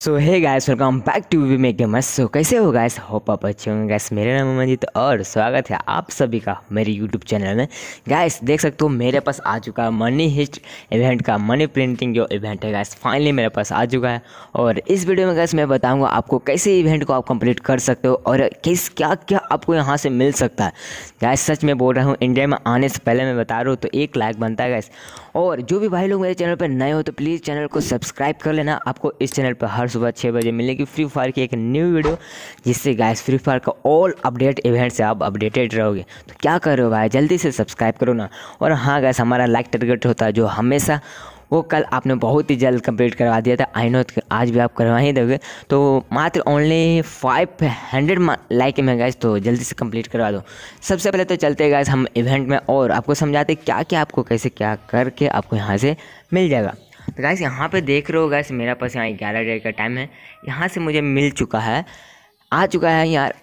सो है guys welcome back to we make gamers so कैसे हो गाइस होप आप अच्छे होंगे गाइस मेरे नाम मंजित और स्वागत है आप सभी का मेरे यूट्यूब चैनल में. गाइस देख सकते हो मेरे पास आ चुका है मनी हिस्ट इवेंट का मनी प्रिंटिंग जो इवेंट है गाइस फाइनली मेरे पास आ चुका है और इस वीडियो में गाइस मैं बताऊँगा आपको कैसे इवेंट को आप कंप्लीट कर सकते हो और किस क्या क्या आपको यहाँ से मिल सकता है. गाइस सच में बोल रहा हूँ इंडिया में आने से पहले मैं बता रहा हूँ तो एक लाइक बनता है गाइस और जो भी भाई लोग मेरे चैनल पर नए हो तो प्लीज़ चैनल को सब्सक्राइब कर लेना. आपको इस चैनल पर हर सुबह छः बजे मिलेगी फ्री फायर की एक न्यू वीडियो, जिससे गाइस फ्री फायर का ऑल अपडेट इवेंट से आप अपडेटेड रहोगे। तो क्या कर भाई? जल्दी से सब्सक्राइब करो ना। और हाँ गैस हमारा लाइक टारगेट होता है जो हमेशा, वो कल आपने बहुत ही जल्द कंप्लीट करवा दिया था। आई नो आज भी आप करवा ही दोगे। तो मात्र ओनली फाइव हंड्रेड लाइक में गैस तो जल्दी से कंप्लीट करवा दो। सबसे पहले तो चलते गैस हम इवेंट में और आपको समझाते क्या क्या आपको, कैसे क्या करके आपको यहाँ से मिल जाएगा। तो गैस यहाँ पे देख रहे हो गैस मेरा पास यहाँ ग्यारह डेट का टाइम है। यहाँ से मुझे मिल चुका है, आ चुका है यार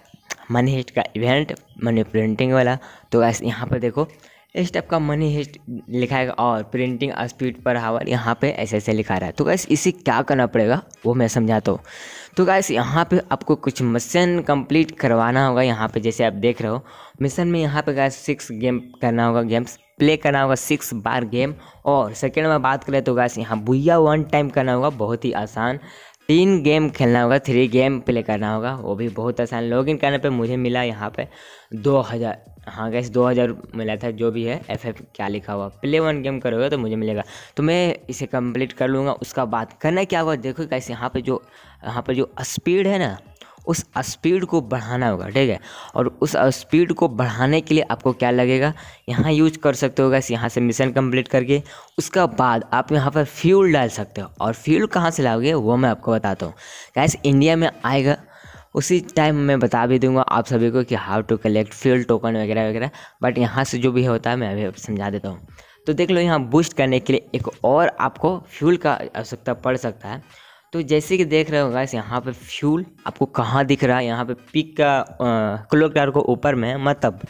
मनी हिस्ट का इवेंट मनी प्रिंटिंग वाला। तो गैस यहाँ पर देखो, इस टाइप का मनी हिस्ट लिखा है और प्रिंटिंग स्पीड पर हावर यहाँ पे ऐसे ऐसे लिखा रहा है। तो गैस इसे क्या करना पड़ेगा, वो मैं समझाता हूँ। तो गैस यहाँ पे आपको कुछ मिशन कंप्लीट करवाना होगा। यहाँ पे जैसे आप देख रहे हो मिशन में यहाँ पे गैस सिक्स गेम करना होगा गेम्स प्ले करना होगा सिक्स बार गेम और सेकेंड में बात करें तो गैस यहाँ बुया वन टाइम करना होगा, बहुत ही आसान. तीन गेम खेलना होगा थ्री गेम प्ले करना होगा. वो भी बहुत आसान. लॉगिन करने पे मुझे मिला यहाँ पे दो हज़ार हाँ गैस दो हज़ार मिला था, जो भी है एफ़ एफ़ क्या लिखा हुआ. प्ले वन गेम करोगे तो मुझे मिलेगा. तो मैं इसे कंप्लीट कर लूँगा. उसका बात करना क्या होगा देखो गैस यहाँ पे जो, यहाँ पर जो स्पीड है ना उस स्पीड को बढ़ाना होगा, ठीक है? और उस स्पीड को बढ़ाने के लिए आपको क्या लगेगा? यहाँ यूज़ कर सकते हो गैस यहाँ से मिशन कंप्लीट करके। उसका बाद आप यहाँ पर फ्यूल डाल सकते हो। और फ्यूल कहाँ से लाओगे? वो मैं आपको बताता हूँ। गैस इंडिया में आएगा। उसी टाइम मैं बता भी दूँगा आप सभी को कि how to collect fuel token वगैरह वगैरह। बट यहाँ से जो भी होता है, मैं अभी समझा देता हूँ। तो देख लो, यहाँ बूस्ट करने के लिए एक और आपको फ्यूल का आवश्यकता पड़ सकता है। तो जैसे कि देख रहे हो गाइस यहाँ पे फ्यूल आपको कहाँ दिख रहा है? यहाँ पे पिक का क्लोक को ऊपर में मतलब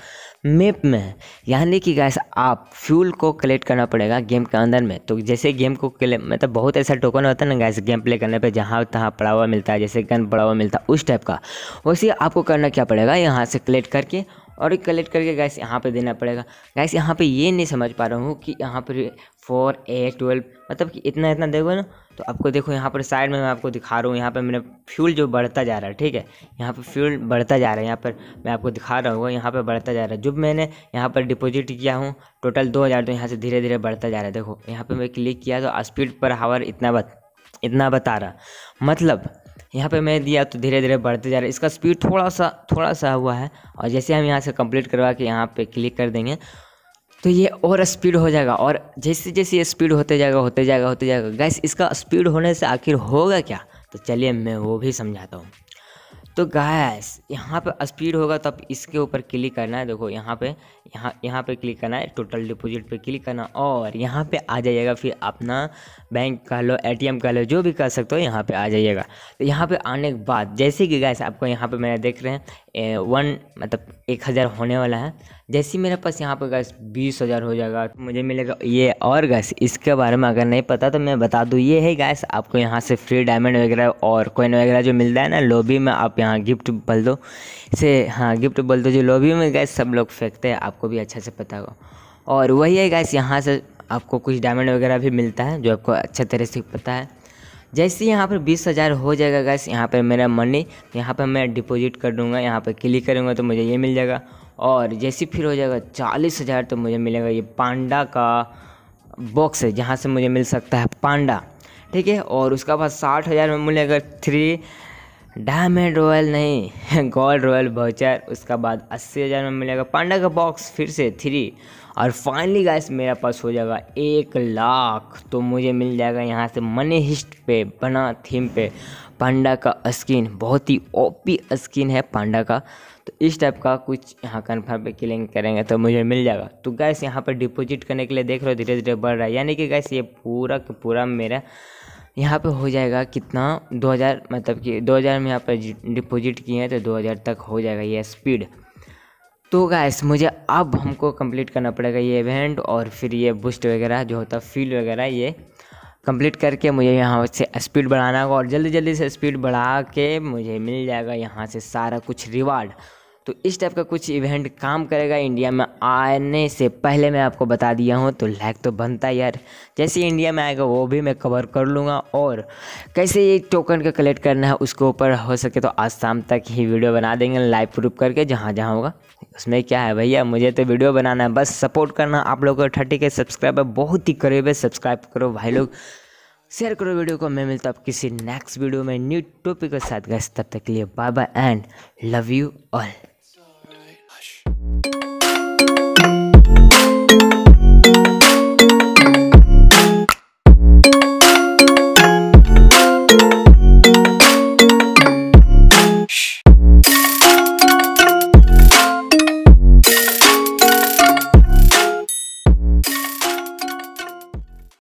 मैप में। है यानी कि गैस आप फ्यूल को कलेक्ट करना पड़ेगा गेम के अंदर में। तो जैसे गेम को मतलब बहुत ऐसा टोकन होता है ना गैस गेम प्ले करने पे, जहाँ तहाँ पड़ा हुआ मिलता है, जैसे गन पड़ा हुआ मिलता है, उस टाइप का। वैसे आपको करना क्या पड़ेगा? यहाँ से कलेक्ट करके और कलेक्ट करके गैस यहाँ पे देना पड़ेगा। गैस यहाँ पे ये नहीं समझ पा रहा हूँ कि यहाँ पर फोर ए ट्वेल्व मतलब कि इतना इतना देखो ना तो आपको देखो यहाँ पर साइड में मैं आपको दिखा रहा हूँ, यहाँ पर मेरा फ्यूल जो बढ़ता जा रहा है, ठीक है? यहाँ पर फ्यूल बढ़ता जा रहा है, यहाँ पर मैं आपको दिखा रहा हूँ, यहाँ पर बढ़ता जा रहा है। जब मैंने यहाँ पर डिपॉजिट किया हूँ टोटल दो हज़ार तो यहाँ से धीरे धीरे बढ़ता जा रहा है, देखो। यहाँ पर मैं क्लिक किया तो स्पीड पर हावर इतना बत, इतना बता रहा। मतलब यहाँ पे मैं दिया तो धीरे धीरे बढ़ते जा रहा है। इसका स्पीड थोड़ा सा थोड़ा सा हुआ है और जैसे हम यहाँ से कंप्लीट करवा के यहाँ पे क्लिक कर देंगे तो ये और स्पीड हो जाएगा और जैसे जैसे ये स्पीड होते जाएगा होते जाएगा होते जाएगा। गैस इसका स्पीड होने से आखिर होगा क्या? तो चलिए मैं वो भी समझाता हूँ। तो गैस यहाँ पे स्पीड होगा तो आप इसके ऊपर क्लिक करना है। देखो यहाँ पे यहाँ यहाँ पे क्लिक करना है टोटल डिपॉजिट पे क्लिक करना और यहाँ पे आ जाइएगा फिर अपना बैंक कह लो एटीएम का लो जो भी कर सकते हो यहाँ पे आ जाइएगा। तो यहाँ पे आने के बाद जैसे कि गैस आपको यहाँ पे मैंने देख रहे हैं ए, वन मतलब एक हज़ार होने वाला है। जैसे मेरे पास यहाँ पे गैस बीस हज़ार हो जाएगा तो मुझे मिलेगा ये और गैस इसके बारे में अगर नहीं पता तो मैं बता दूँ ये है गैस आपको यहाँ से फ्री डायमंड वगैरह और कोइन वगैरह जो मिलता है ना लॉबी में आप यहाँ गिफ्ट बोल दो। इसे हाँ गिफ्ट बोल दो जो लॉबी में गैस सब लोग फेंकते हैं, आपको भी अच्छा से पता होगा। और वही है गैस यहाँ से आपको कुछ डायमंड वगैरह भी मिलता है, जो आपको अच्छे तरह से पता है। जैसे यहाँ पर बीस हज़ार हो जाएगा गैस यहाँ पर मेरा मनी यहाँ पर मैं डिपॉजिट कर दूँगा, यहाँ पर क्लिक करूँगा तो मुझे ये मिल जाएगा। और जैसे फिर हो जाएगा चालीस हज़ार तो मुझे मिलेगा ये पांडा का बॉक्स है, जहाँ से मुझे मिल सकता है पांडा। ठीक है, और उसका बाद साठ हज़ार में मिलेगा थ्री डायमंड रॉयल नहीं। गोल्ड रॉयल वाउचर उसका बाद अस्सी हज़ार में मिलेगा। पांडा का बॉक्स फिर से थ्री और फाइनली गाइस मेरा पास हो जाएगा एक लाख। तो मुझे मिल जाएगा यहाँ से मनी हिस्ट पे, बना थीम पे। पांडा का स्किन बहुत ही ओपी स्किन है पांडा का। तो इस टाइप का कुछ यहाँ कन्फर्म पे क्लिंग करेंगे तो मुझे मिल जाएगा। तो गैस यहाँ पर डिपॉजिट करने के लिए देख रहे हो धीरे धीरे बढ़ रहा है। यानी कि गैस ये पूरा पूरा मेरा यहाँ पे हो जाएगा कितना? 2000 मतलब कि 2000 में यहाँ पर डिपॉजिट किए हैं तो 2000 तक हो जाएगा ये स्पीड तो गैस मुझे अब हमको कंप्लीट करना पड़ेगा ये इवेंट और फिर ये बूस्ट वगैरह जो होता है फील वगैरह ये कंप्लीट करके मुझे यहाँ से स्पीड बढ़ाना होगा और जल्दी जल्दी से स्पीड बढ़ा के मुझे मिल जाएगा यहाँ से सारा कुछ रिवार्ड तो इस टाइप का कुछ इवेंट काम करेगा इंडिया में आने से पहले मैं आपको बता दिया हूँ तो लाइक तो बनता है यार। जैसे इंडिया में आएगा, वो भी मैं कवर कर लूँगा। और कैसे ये टोकन का कलेक्ट करना है, उसके ऊपर हो सके तो आज शाम तक ही वीडियो बना देंगे लाइव प्रूफ करके, जहाँ जहाँ होगा। उसमें क्या है भैया, मुझे तो वीडियो बनाना है, बस सपोर्ट करना। आप लोगों को थर्टी के सब्सक्राइबर बहुत ही करीब है सब्सक्राइब करो भाई लोग। शेयर करो वीडियो को, मैं मिलता हूँ किसी नेक्स्ट वीडियो में न्यू टॉपिक के साथ। गए तब तक के लिए bye bye and love you all